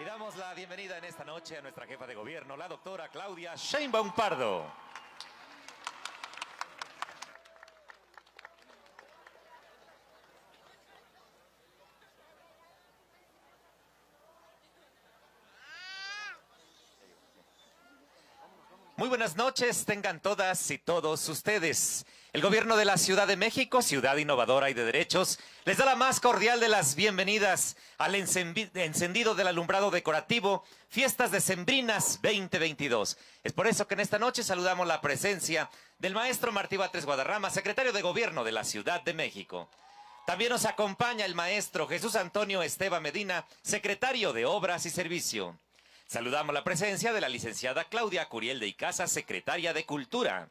Y damos la bienvenida en esta noche a nuestra jefa de gobierno, la doctora Claudia Sheinbaum Pardo. Muy buenas noches, tengan todas y todos ustedes. El gobierno de la Ciudad de México, ciudad innovadora y de derechos, les da la más cordial de las bienvenidas al encendido del alumbrado decorativo Fiestas Decembrinas 2022. Es por eso que en esta noche saludamos la presencia del maestro Martí Batres Guadarrama, secretario de Gobierno de la Ciudad de México. También nos acompaña el maestro Jesús Antonio Esteba Medina, secretario de Obras y Servicio. Saludamos la presencia de la licenciada Claudia Curiel de Icaza, secretaria de Cultura.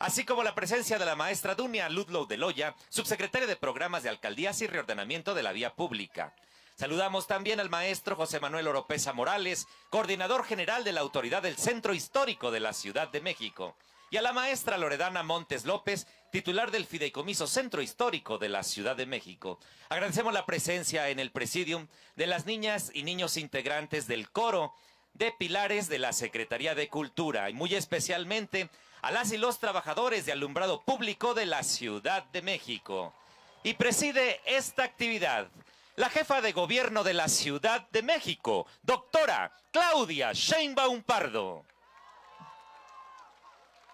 Así como la presencia de la maestra Dunia Ludlow de Loya, subsecretaria de Programas de Alcaldías y Reordenamiento de la Vía Pública. Saludamos también al maestro José Manuel Oropesa Morales, coordinador general de la Autoridad del Centro Histórico de la Ciudad de México. Y a la maestra Loredana Montes López, titular del Fideicomiso Centro Histórico de la Ciudad de México. Agradecemos la presencia en el presidium de las niñas y niños integrantes del coro de pilares de la Secretaría de Cultura y muy especialmente a las y los trabajadores de alumbrado público de la Ciudad de México. Y preside esta actividad la jefa de gobierno de la Ciudad de México, doctora Claudia Sheinbaum Pardo.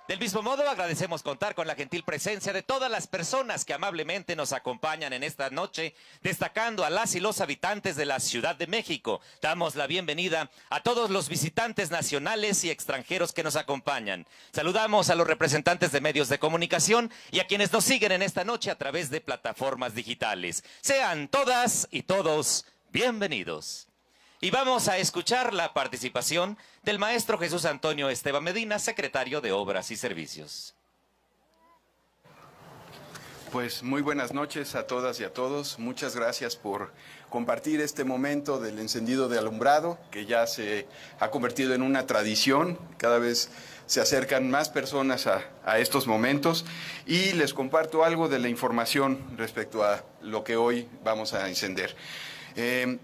Del mismo modo, agradecemos contar con la gentil presencia de todas las personas que amablemente nos acompañan en esta noche, destacando a las y los habitantes de la Ciudad de México. Damos la bienvenida a todos los visitantes nacionales y extranjeros que nos acompañan. Saludamos a los representantes de medios de comunicación y a quienes nos siguen en esta noche a través de plataformas digitales. Sean todas y todos bienvenidos. Y vamos a escuchar la participación del maestro Jesús Antonio Esteban Medina, secretario de Obras y Servicios. Pues muy buenas noches a todas y a todos. Muchas gracias por compartir este momento del encendido de alumbrado, que ya se ha convertido en una tradición. Cada vez se acercan más personas a, estos momentos y les comparto algo de la información respecto a lo que hoy vamos a encender. Eh,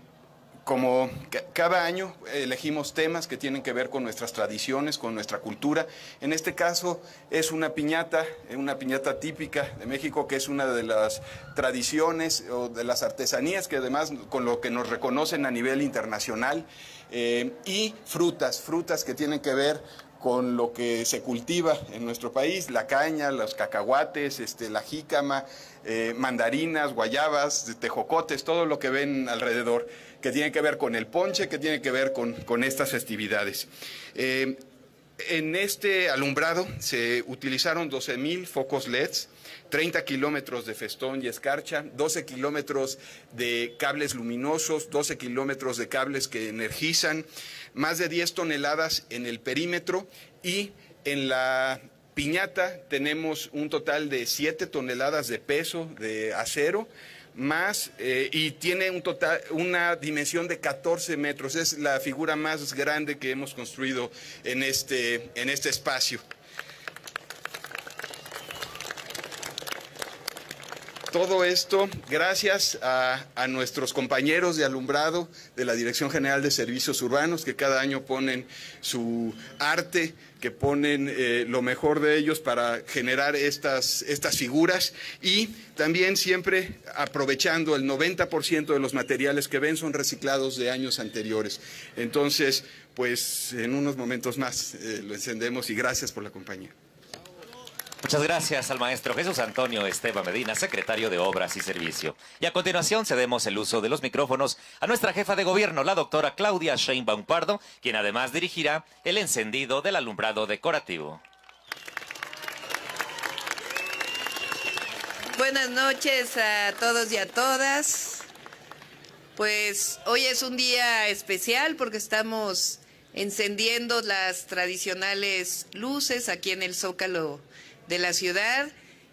como cada año elegimos temas que tienen que ver con nuestras tradiciones, con nuestra cultura. En este caso es una piñata, eh, una piñata típica de México, que es una de las tradiciones o de las artesanías que además con lo que nos reconocen a nivel internacional. Eh, y frutas, frutas que tienen que ver con lo que se cultiva en nuestro país, la caña, los cacahuates, este, la jícama, eh, mandarinas, guayabas, tejocotes, todo lo que ven alrededor que tiene que ver con el ponche, que tiene que ver con, estas festividades. Eh, en este alumbrado se utilizaron 12.000 focos LEDs, 30 kilómetros de festón y escarcha, 12 kilómetros de cables luminosos, 12 kilómetros de cables que energizan, más de 10 toneladas en el perímetro y en la piñata tenemos un total de 7 toneladas de peso de acero, más eh, y tiene un total, una dimensión de 14 metros. Es la figura más grande que hemos construido en este, en este espacio. Todo esto gracias a, nuestros compañeros de alumbrado de la Dirección General de Servicios Urbanos que cada año ponen su arte, que ponen eh, lo mejor de ellos para generar estas, estas figuras y también siempre aprovechando el 90% de los materiales que ven son reciclados de años anteriores. Entonces, pues en unos momentos más eh, lo encendemos y gracias por la compañía. Muchas gracias al maestro Jesús Antonio Esteban Medina, secretario de Obras y Servicio. Y a continuación cedemos el uso de los micrófonos a nuestra jefa de gobierno, la doctora Claudia Sheinbaum Pardo, quien además dirigirá el encendido del alumbrado decorativo. Buenas noches a todos y a todas. Pues hoy es un día especial porque estamos encendiendo las tradicionales luces aquí en el Zócalo de la ciudad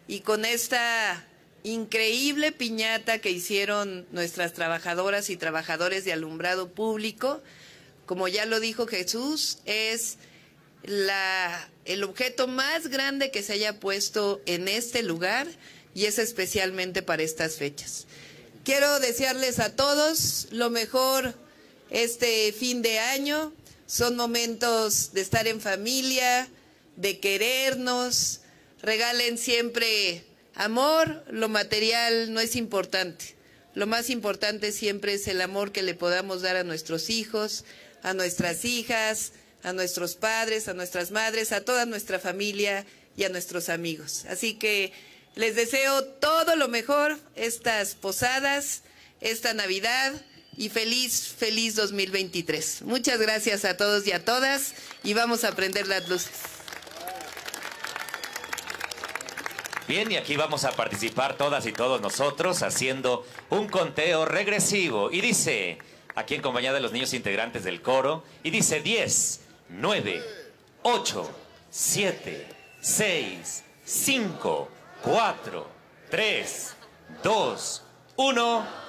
y con esta increíble piñata que hicieron nuestras trabajadoras y trabajadores de alumbrado público, como ya lo dijo Jesús, es el objeto más grande que se haya puesto en este lugar y es especialmente para estas fechas. Quiero desearles a todos lo mejor este fin de año. Son momentos de estar en familia, de querernos. Regalen siempre amor, lo material no es importante. Lo más importante siempre es el amor que le podamos dar a nuestros hijos, a nuestras hijas, a nuestros padres, a nuestras madres, a toda nuestra familia y a nuestros amigos. Así que les deseo todo lo mejor, estas posadas, esta Navidad y feliz, feliz 2023. Muchas gracias a todos y a todas y vamos a prender las luces. Bien, y aquí vamos a participar todas y todos nosotros haciendo un conteo regresivo. Y dice, aquí en compañía de los niños integrantes del coro, y dice 10, 9, 8, 7, 6, 5, 4, 3, 2, 1.